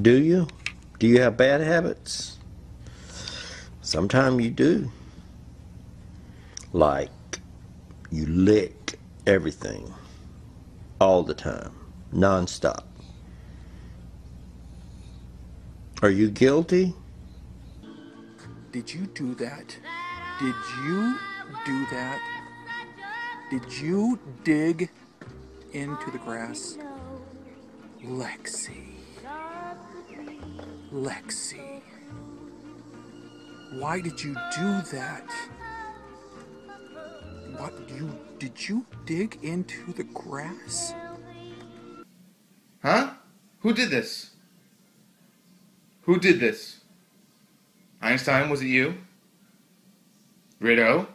Do you? Do you have bad habits? Sometimes you do. Like you lick everything all the time, nonstop. Are you guilty? Did you do that? Did you do that? Did you dig into the grass? Lexi. Lexi. Why did you do that? What you did you dig into the grass? Huh? Who did this? Who did this? Einstein, was it you? Rideau?